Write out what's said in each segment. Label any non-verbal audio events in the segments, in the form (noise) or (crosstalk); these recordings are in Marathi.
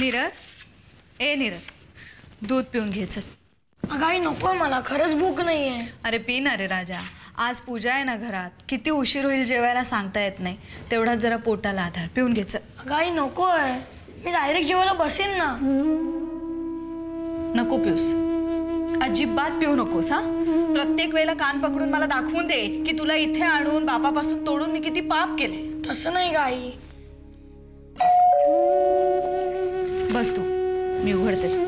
नीरज. ए नीरज. दूध पिऊन घे चल. अगं आई नको मला. खरंच भूक नाहीये. अरे पी ना रे राजा. आज पूजा आहे ना घरात. किती उशीर होईल जेवायला सांगता येत नाही. तेवढाच जरा पोटाला आधार. पिऊन घे चल. अगं आई नको आहे मी डायरेक्ट जेवायला बसेन ना. नको पिऊस. अजिबात पिऊ नकोस हा. प्रत्येक वेळेला कान पकडून मला दाखवून दे की तुला इथे आणून बापापासून तोडून मी किती पाप केले. तसं नाही आई. बस तू. मी उघडते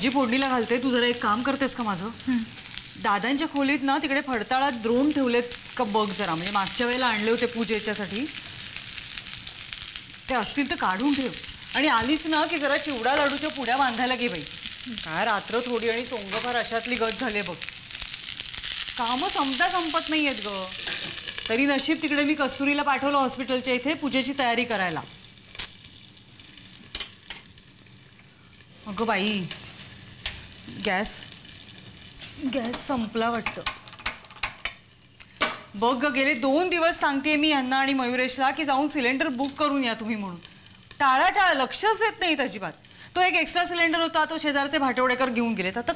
भाजी फोडणीला घालते. तू जरा एक काम करतेस का माझं? दादांच्या खोलीत ना तिकडे फडताळात द्रोण ठेवलेत का बघ जरा. म्हणजे मागच्या वेळेला आणले होते पूजेच्यासाठी ते असतील तर काढून ठेव. आणि आलीच ना की जरा चिवडा लाडूच्या पुड्या बांधायला घे बाई. काय रात्र थोडी आणि सोंग फार अशातली गत झाले बघ. कामं संपता संपत नाही आहेत ग. तरी नशीब तिकडे मी कस्तुरीला पाठवलं हॉस्पिटलच्या इथे पूजेची तयारी करायला. अगं बाई गॅस गॅस संपला वाटतं. बघ ग गेले दोन दिवस सांगते मी यांना आणि मयुरेशला की जाऊन सिलेंडर बुक करून या तुम्ही म्हणून. टाळाटाळ लक्षच देत नाहीत अजिबात. तो एक एक्स्ट्रा सिलेंडर होता तो शेजारचे भाटवडेकर घेऊन गेलेत. आता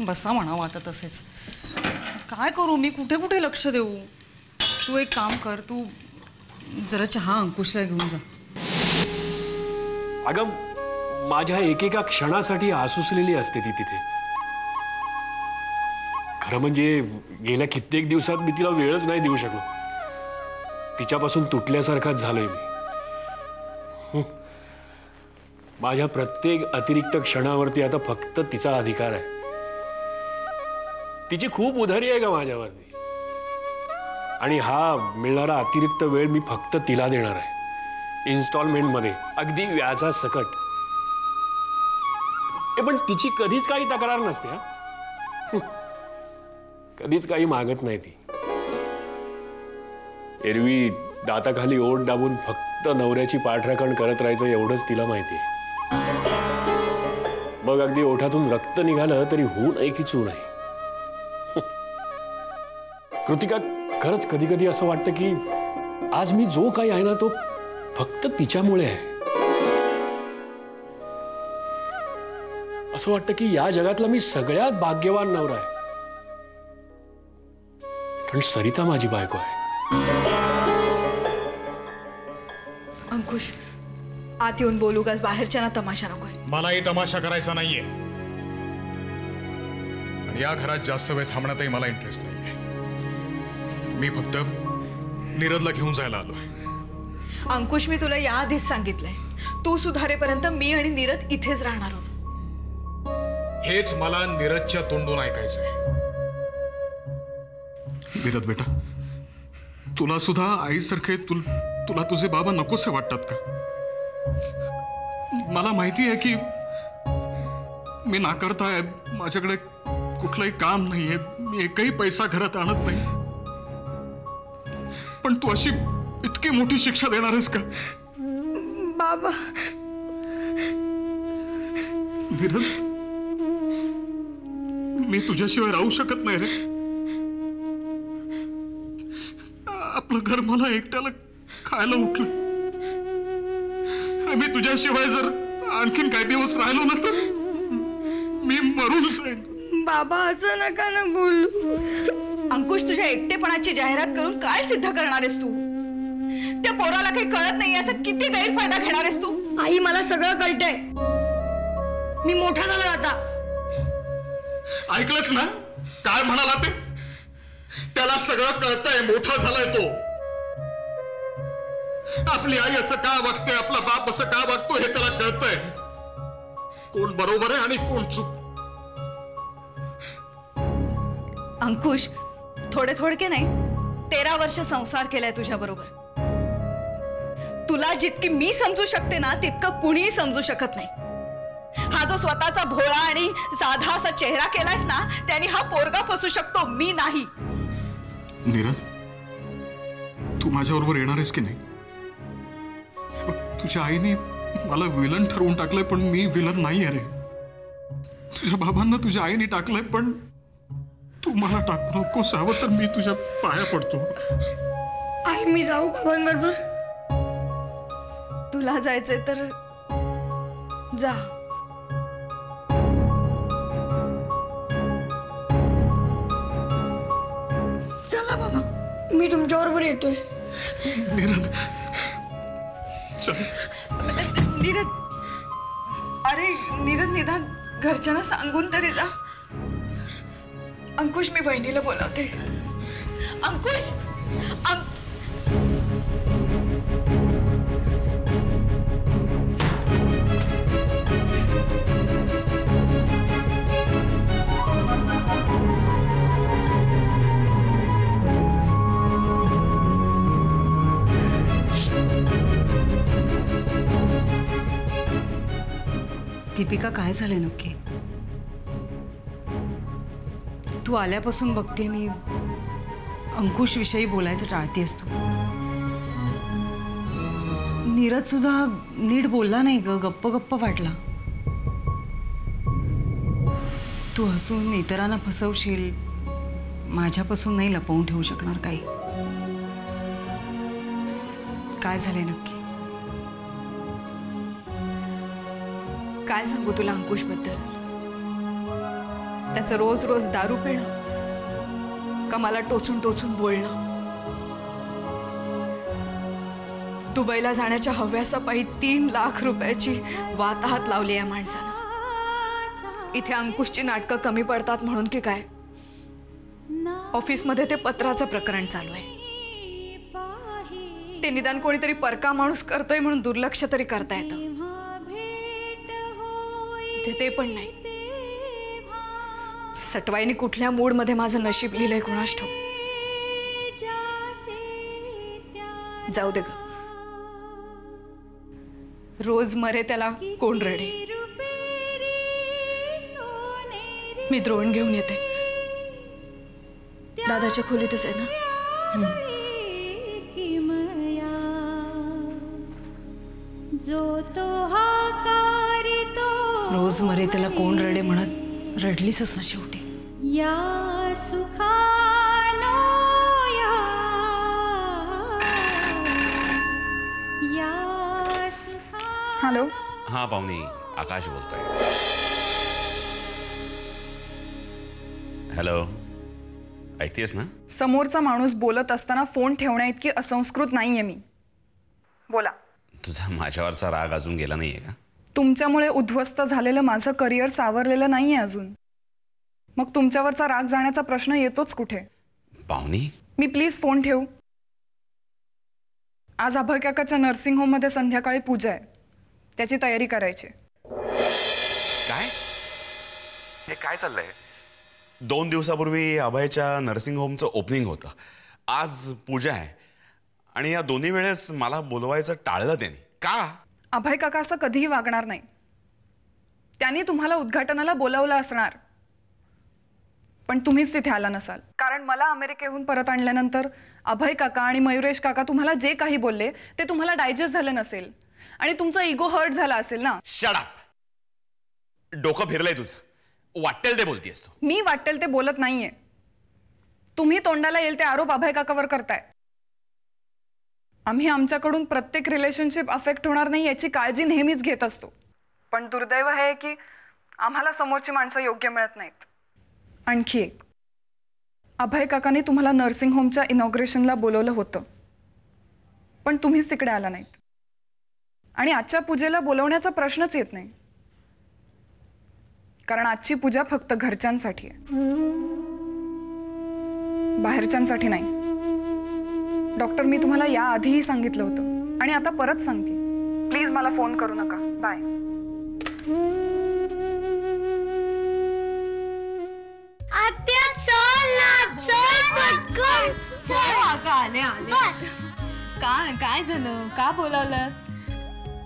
बसा म्हणावं आता तसेच. काय करू मी कुठे कुठे लक्ष देऊ? तू एक काम कर तू जरा चहा अंकुशला घेऊन जा. अगं माझ्या एकेका क्षणासाठी आसुसलेली असते ती तिथे. खरं म्हणजे गेल्या कित्येक दिवसात मी तिला वेळच नाही देऊ शकलो. तिच्यापासून तुटल्यासारखाच झालोय मी. माझ्या प्रत्येक अतिरिक्त क्षणावरती आता फक्त तिचा अधिकार आहे. तिची खूप उधारी आहे का माझ्यावरती आणि हा मिळणारा अतिरिक्त वेळ मी फक्त तिला देणार आहे. इन्स्टॉलमेंटमध्ये अगदी व्याजा सकट तिची कधीच काही तक्रार नसते हा. कधीच काही मागत नाही ती. एरवी दाताखाली ओढ दाबून फक्त नवऱ्याची पाठराखण करत राहायचं एवढंच तिला माहिती मग अगदी ओठातून रक्त निघालं तरी होऊ नये. की आहे कृतिका खरंच कधी कधी असं वाटतं की आज मी जो काही आहे ना तो फक्त तिच्यामुळे आहे. असं वाटतं की या जगातला मी सगळ्यात भाग्यवान नवरा आहे. कारण सरिता माझी बायको आहे. अंकुश आत येऊन बोलू का बाहेरच्या ना तमाशा नकोय मलाही तमाशा करायचा नाहीये. आणि या घरात जास्त वेळ थांबण्यातही मला इंटरेस्ट नाहीये. मी फक्त नीरजला घेऊन जायला आलोय. अंकुश मी तुला याआधीच सांगितलंय. तू सुधारेपर्यंत मी आणि नीरज इथेच राहणार आहोत हेच मला नीरजच्या तोंडून ऐकायचंय. नीरज बेटा तुला सुद्धा आईसारखे तुल तुला तुझे बाबा नकोसे वाटतात का? मला माहिती आहे की मी नाकारताय माझ्याकडे कुठलंही काम नाहीये मी एकही पैसा घरात आणत नाही. पण तू अशी इतकी मोठी शिक्षा देणार आहेस का? बाबा. नीरज मी तुझ्याशिवाय राहू शकत नाही रे. आपलं घर मला एकट्याला खायला उठलं. मी तुझ्याशिवाय जर आणखीन काही दिवस राहिलो ना तर मी मरून जाईन. बाबा असं नका ना बोलू. अंकुश तुझ्या एकटेपणाची जाहिरात करून काय सिद्ध करणार आहेस तू? त्या पोराला काही कळत नाही याचा किती गैरफायदा घेणार आहेस तू? आई मला सगळं कळतंय. मी मोठा झालोय आता. ऐकलंस ना? काय म्हणाला ते? त्याला सगळं कळतंय मोठा झालाय तो. आपली आई असं का वागते आपला बाप असं का वागतो हे त्याला कळतंय. कोण बरोबर आहे आणि कोण चूक? अंकुश थोडे थोडके नाही तेरा वर्ष संसार केलाय तुझ्या बरोबर. तुला जितकी मी समजू शकते ना तितकं कुणीही समजू शकत नाही. हा जो स्वतःचा भोळा आणि साधा असा चेहरा केलायस ना त्याने हा पोरगा फसू शकतो मी नाही. नीरज तू माझ्याबरोबर येणार आहेस की नाही? तुझ्या आईने मला विलन ठरवून टाकलंय पण मी विलन नाही रे. तुझ्या बाबांना तुझ्या आईने टाकलंय पण तू मला टाकू नकोस हवं तर मी तुझ्या पाया पडतो. आई मी जाऊ बाबांबरोबर. तुला जायचंय तर जा. मी तुमच्याबरोबर येतोय. नीरज चल. नीरद. अरे नीरद निदान घरच्यांना सांगून तरी जा. अंकुश मी बहिणीला बोलावते. अंकुश! अंक दीपिका काय झालंय नक्की? तू आल्यापासून बघते मी अंकुश विषयी बोलायचं टाळतेस तू. नीरज सुद्धा नीट बोलला नाही ग गप्प गप्प वाटला. तू हसून इतरांना फसवशील माझ्यापासून नाही लपवून ठेवू शकणार काही. काय झालंय नक्की? काय सांगू तुला अंकुशबद्दल त्याचं रोज रोज दारू पिणं का मला टोचून टोचून बोलणं. दुबईला जाण्याच्या हव्यासापायी तीन लाख रुपयाची वाताहात लावली या माणसानं. इथे अंकुशची नाटकं कमी पडतात म्हणून की काय? ऑफिसमध्ये ते पत्राचं प्रकरण चालू आहे. ते निदान कोणीतरी परका माणूस करतोय म्हणून दुर्लक्ष तरी करता येतं. इथे ते पण नाही. सटवाईने कुठल्या मूडमध्ये माझं नशीब लिहिलंय कुणास ठाऊक? जाऊ दे ग. रोज मरे त्याला कोण रडे? मी द्रोण घेऊन येते. दादाच्या खोलीतच आहे ना? जो तो हा रोज मरे त्याला कोण रडे म्हणत रडलीसच ना शेवटी. या सुखानो या या सुखा हॅलो हा पाहुणे आकाश बोलतोय. हॅलो. ऐकतेस ना? समोरचा माणूस बोलत असताना फोन ठेवण्या इतकी असंस्कृत नाहीये मी. बोला. तुझा माझ्यावरचा राग अजून गेला नाहीये का? तुमच्यामुळे उद्ध्वस्त झालेलं माझं करिअर सावरलेलं नाहीये अजून. मग तुमच्यावरचा राग जाण्याचा प्रश्न येतोच कुठे? पाहुणे? मी प्लीज फोन ठेवू. आज अभय काकाच्या नर्सिंग होममध्ये संध्याकाळी पूजा आहे. त्याची तयारी करायची. काय? हे काय चाललंय? दोन दिवसापूर्वी अभयच्या नर्सिंग होमचं ओपनिंग होतं. आज पूजा आहे. आणि या दोन्ही वेळेस मला बोलवायचं टाळलं त्याने. का? अभय काका असं कधीही वागणार नाही. त्यांनी तुम्हाला उद्घाटनाला बोलावलं असणार. पण तुम्हीच तिथे आला नसाल. कारण मला अमेरिकेहून परत आणल्यानंतर अभय काका आणि मयुरेश काका तुम्हाला जे काही बोलले ते तुम्हाला डायजेस्ट झालं नसेल. आणि तुमचा इगो हर्ट झाला असेल ना? शडाप डोकं फिरलंय तुझं. वाटेल ते बोलतीयस तू. मी वाटेल ते बोलत नाहीये. तुम्ही तोंडाला येईल ते आरोप अभय काकावर करताय. आम्ही आमच्याकडून प्रत्येक रिलेशनशिप अफेक्ट होणार नाही याची काळजी नेहमीच घेत असतो. पण दुर्दैव आहे की आम्हाला समोरची माणसं योग्य मिळत नाहीत. आणखी एक. अभय काकाने तुम्हाला नर्सिंग होमच्या इनॉग्रेशनला बोलवलं होतं. पण तुम्हीच तिकडे आला नाहीत. आणि आजच्या पूजेला बोलवण्याचा प्रश्नच येत नाही. कारण आजची पूजा फक्त घरच्यांसाठी आहे. बाहेरच्यांसाठी नाही. डॉक्टर मी तुम्हाला या आधीही सांगितलं होतं. आणि आता परत सांगते. प्लीज मला फोन करू नका. बाय. काय काय झालं? का बोलावलं?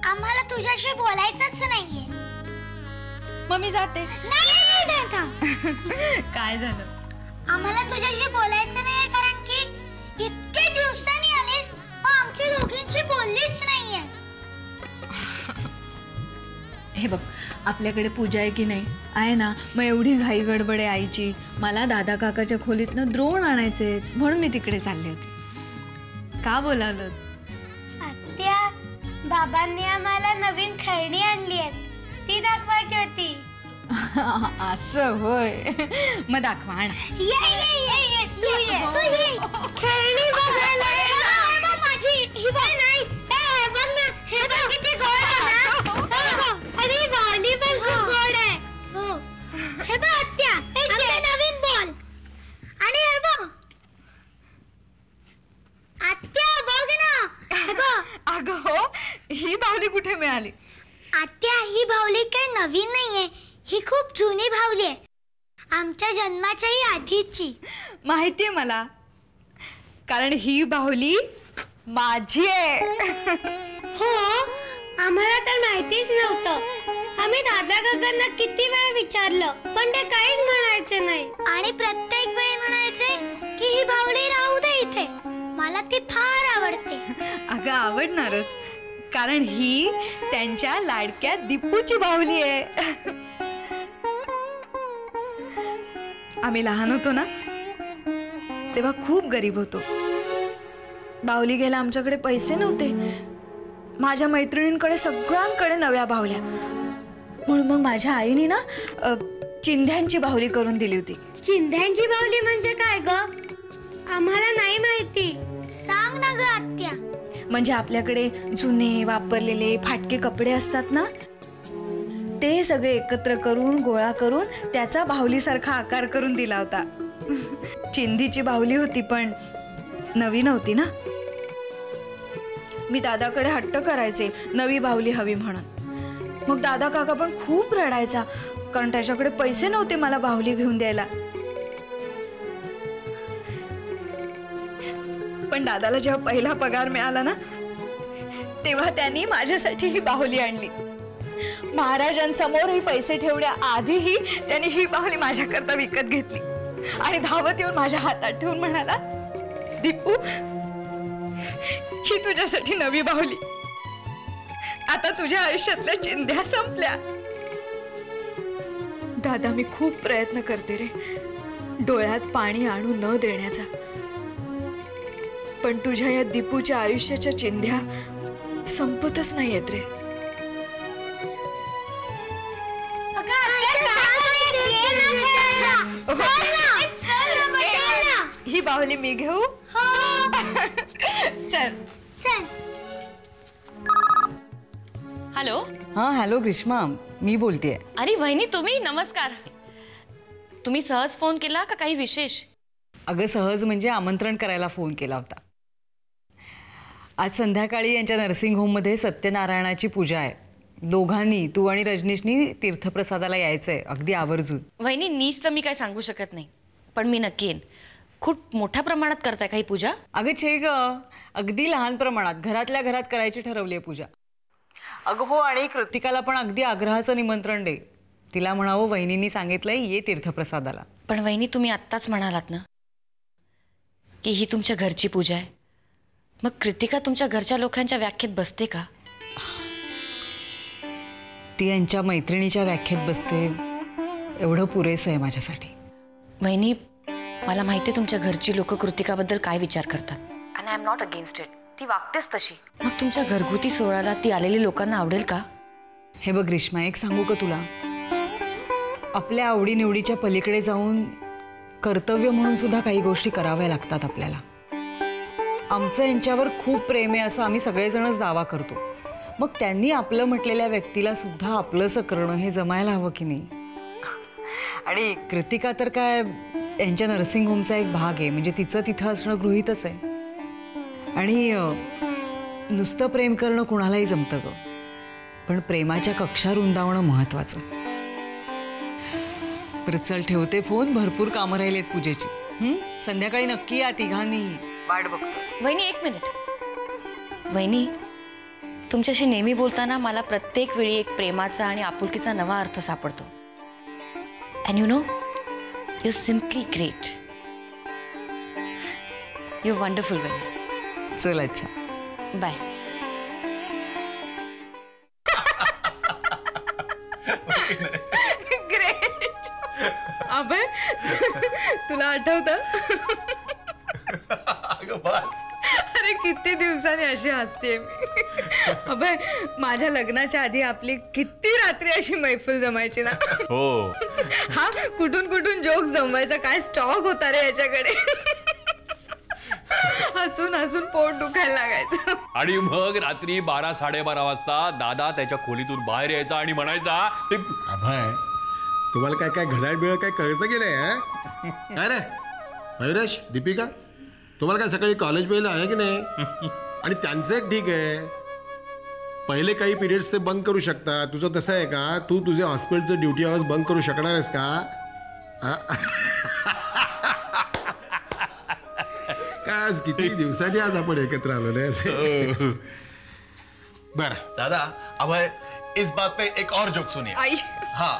आम्हाला तुझ्याशी बोलायचंच नाहीये. मग मी जाते. नाही, नाही, नाही. (laughs) काय झालं? आम्हाला तुझ्याशी बोलायचं नाहीये बोललीच नाहीये. हे बघ आपल्याकडे पूजा आहे की नाही? आहे ना मग एवढी घाई गडबड आहे आईची मला दादा काकाच्या खोलीतनं द्रोण आणायचे म्हणून मी तिकडे चालले होते. का बोलावलं? आत्या बाबांनी आम्हाला नवीन खेळणी आणली आहेत. ती दाखवायची होती. (laughs) असं होय. मग दाखवा आण. (laughs) खेळणी बघायला (laughs) माझी ही बाहुली कुठे मिळाली? आत्या ही भावली काय नवीन नाहीये. ही खूप जुनी भावली आहे. आमच्या जन्माच्याही आधीची. माहितीये मला. कारण ही बाहुली माझी आहे. हो आम्हाला तर माहितीच नव्हतं. आम्ही दादा काकांना किती वेळा विचारलं पण ते काहीच म्हणायचे नाही. आणि प्रत्येक वेळी म्हणायचे की ही भावडी राहू दे इथे. मला ती फार आवडते. अगं आवडणारच. कारण ही त्यांच्या लाडक्या दीपूची बाहुली आहे. आम्ही लहान होतो ना तेव्हा खूप गरीब होतो. बाहुली घ्यायला आमच्याकडे पैसे नव्हते. माझ्या मैत्रिणींकडे सगळ्यांकडे नव्या बाहुल्या. म्हणून मग माझ्या आईने ना अ, चिंध्यांची बाहुली करून दिली होती. चिंध्यांची बावली म्हणजे काय ग? आम्हाला नाही माहिती. सांग ना ग आत्या. म्हणजे आपल्याकडे जुने वापरलेले फाटके कपडे असतात ना? ते सगळे एकत्र करून गोळा करून त्याचा बाहुलीसारखा आकार करून दिला होता. (laughs) चिंधीची बाहुली होती पण नवी नव्हती ना? मी दादाकडे हट्ट करायचे नवी बाहुली हवी म्हणून. मग दादा काका पण खूप रडायचा कारण त्याच्याकडे पैसे नव्हते मला बाहुली घेऊन द्यायला. पण दादाला जेव्हा पहिला पगार मिळाला ना तेव्हा त्यांनी माझ्यासाठी ही बाहुली आणली. महाराजांसमोरही पैसे ठेवण्या आधीही त्यांनी ही बाहुली माझ्याकरता विकत घेतली. आणि धावत येऊन माझ्या हातात ठेवून म्हणाला दीपू ही तुझ्यासाठी नवी बाहुली. आता तुझ्या आयुष्यातल्या चिंध्या संपल्या. दादा मी खूप प्रयत्न करते रे. डोळ्यात पाणी आणू न देण्याचा. पण तुझ्या या दीपूच्या आयुष्याच्या चिंध्या संपतच नाही येत रे ही बाहुली मी घेऊ? चल. चल. हॅलो? हां हॅलो ग्रीष्मा. मी बोलतेय. अरे वहिनी तुम्ही? नमस्कार. तुम्ही सहज फोन केला का काही विशेष? अगं सहज म्हणजे आमंत्रण करायला फोन केला होता. आज संध्याकाळी यांच्या नर्सिंग होममध्ये सत्यनारायणाची पूजा आहे. दोघांनी तू आणि रजनीशनी तीर्थप्रसादाला यायचंय अगदी आवर्जून. वहिनी नीच तर मी काय सांगू शकत नाही पण मी नक्की येईन. खूप मोठ्या प्रमाणात करताय काही पूजा? अगं छे ग अगदी लहान प्रमाणात घरातल्या घरात करायची ठरवली आहे पूजा. अगं हो आणि कृतिकाला पण अगदी आग्रहाचं निमंत्रण दे. तिला म्हणावं वहिनींनी सांगितलंय ये तीर्थप्रसादाला. पण वहिनी तुम्ही आत्ताच म्हणालात ना की ही तुमच्या घरची पूजा आहे. मग कृतिका तुमच्या घरच्या लोकांच्या व्याख्येत बसते का? ती यांच्या मैत्रिणीच्या व्याख्येत बसते. एवढं पुरेसं आहे माझ्यासाठी. वहिनी मला माहिती आहे तुमच्या घरची लोक कृतिकाबद्दल काय विचार करतात. And I am not against it ती वागतेच तशी. मग तुमच्या घरगुती सोहळ्याला ती आलेली लोकांना आवडेल का? हे बघ ग्रीष्मा एक सांगू का तुला? आपल्या आवडीनिवडीच्या पलीकडे जाऊन कर्तव्य म्हणून सुद्धा काही गोष्टी कराव्या लागतात आपल्याला. आमचं यांच्यावर खूप प्रेम आहे असं आम्ही सगळेजणच दावा करतो. मग त्यांनी आपलं म्हटलेल्या व्यक्तीला सुद्धा आपलंसं करणं हे जमायला हवं की नाही? आणि कृतिका तर काय यांच्या नर्सिंग होमचा एक भाग आहे म्हणजे तिचं तिथं असणं गृहीतच आहे. आणि नुसतं प्रेम करणं कुणालाही जमतं ग. पण प्रेमाच्या कक्षा रुंदावणं महत्वाचं. प्रचल ठेवते फोन भरपूर कामं राहिलेत पूजेची. संध्याकाळी नक्की या तिघांनी. वाट बघतो. वहिनी एक मिनिट. वहिनी तुमच्याशी नेहमी बोलताना मला प्रत्येक वेळी एक प्रेमाचा आणि आपुलकीचा नवा अर्थ सापडतो. And you know you simply great you wonderful वहिनी. चल अच्छा. बाय ग्रेट अभय तुला आठवत? दिवसांनी अशी हसते मी. अभय माझ्या लग्नाच्या आधी आपली किती रात्री अशी मैफिल जमायची ना? हो. हा कुठून कुठून जोक जमवायचा काय स्टॉक होता रे याच्याकडे? हसून हसून पोट दुखायला लागायचं. आणि मग रात्री बारा साडेबारा वाजता दादा त्याच्या खोलीतून बाहेर यायचा आणि म्हणायचा "ते अभय तुम्हाला काय काय घड्याळ बिळ काय कळतं की नाही हा? काय रे? मयुरेश दीपिका तुम्हाला काय सकाळी कॉलेज बिल आहे की नाही? आणि त्यांचं एक ठीक आहे. पहिले काही पिरियड्स ते बंक करू शकता. तुझं तसं आहे का? तू तुझे हॉस्पिटलचं ड्युटी आवर्स बंक करू शकणार आहेस का? हा? काय आज किती दिवसांनी आज आपण एकत्र आलो नाही असे बरं. दादा अभय इस बात पे एक और जोक सुनिए. आई. हाँ.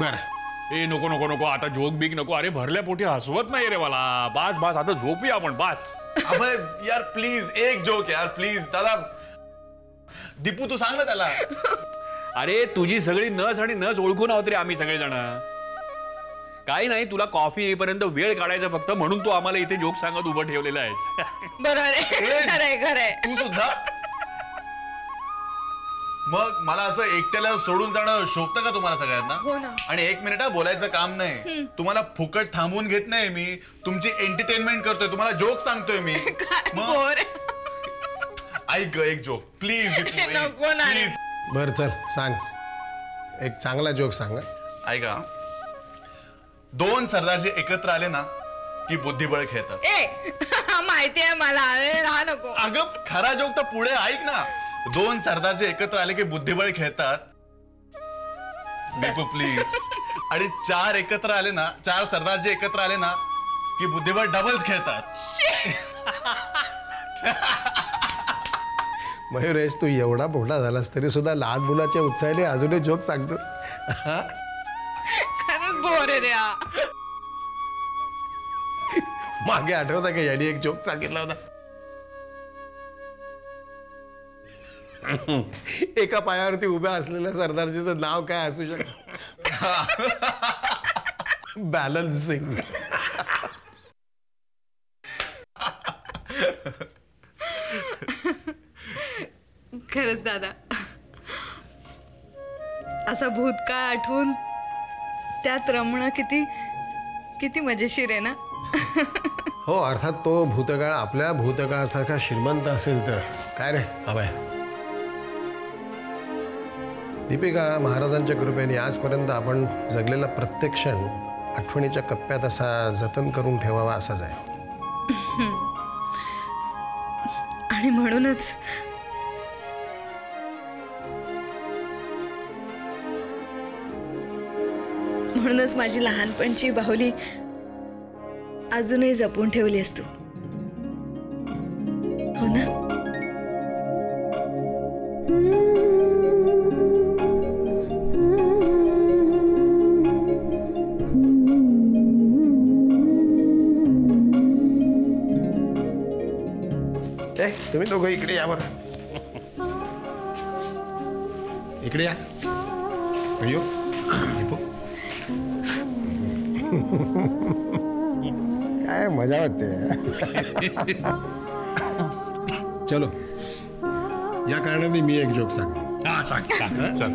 बरं. ए नको नको नको. आता जोक बिक नको. अरे भरल्या पोटी हसवत नाही रे मला. बास बास. आता झोपूया आपण. बास. अभय यार प्लीज एक जोक यार प्लीज दादा दीपू तू सांग ना त्याला. अरे तुझी सगळी नस आणि नस ओळखून आहोत रे आम्ही सगळेजण. काही नाही तुला कॉफी येईपर्यंत वेळ काढायचा फक्त म्हणून तू आम्हाला इथे जोक सांगत उभं ठेवलेलं आहेस. बरोबर आहे खरंय खरंय. तू सुद्धा मग मला असं एकट्याला सोडून जाणं शोभतं का तुम्हाला हो सगळ्यांना ना. आणि एक मिनिट हा, बोलायचं काम नाही. तुम्हाला फुकट थांबवून घेत नाही मी. तुमची एंटरटेनमेंट करतोय. तुम्हाला जोक सांगतोय मी. (laughs) मग बोर ऐक ग, एक जोक (laughs) प्लीज नको ना. रे. प्लीज बरं चल सांग. एक चांगला जोक सांग हं. ऐका. दोन सरदारजी एकत्र आले ना की बुद्धिबळ खेळतात. ए (laughs) माहिती आहे मला. अरे राहा नको. अगं खरा जोक तर पुढे ऐक ना. दोन सरदार जे एकत्र आले की बुद्धिबळ खेळतात. दीपू प्लीज आणि चार एकत्र आले ना चार सरदार जे एकत्र आले ना की बुद्धिबळ डबल्स खेळतात. मयुरेश तू एवढा मोठा झालास तरी सुद्धा लहान मुलाच्या उत्साहाने अजूनही जोक हा. मागे आठवता का यांनी एक जोक सांगितला होता? एका पायावरती उभ्या असलेल्या सरदारजीचं नाव काय असू शकत? बॅलन्सिंग खरंच दादा. असा भूतकाळ आठवून त्यात रमणं किती किती मजेशीर आहे ना? हो अर्थात तो भूतकाळ आपल्या भूतकाळासारखा श्रीमंत असेल तर. काय रे? हवाय दीपिका महाराजांच्या कृपेने आजपर्यंत आपण जगलेला प्रत्येक क्षण आठवणीच्या कप्प्यात असा जतन करून ठेवावा असाच आहे. (laughs) आणि म्हणूनच म्हणूनच माझी लहानपणची बाहुली अजूनही जपून ठेवली असतो इकडे या बरं. इकडे या. अय्यो दीपू काय मजा वाटते. चलो. या कारणाने मी एक जोक सांगतो. हा? सांग.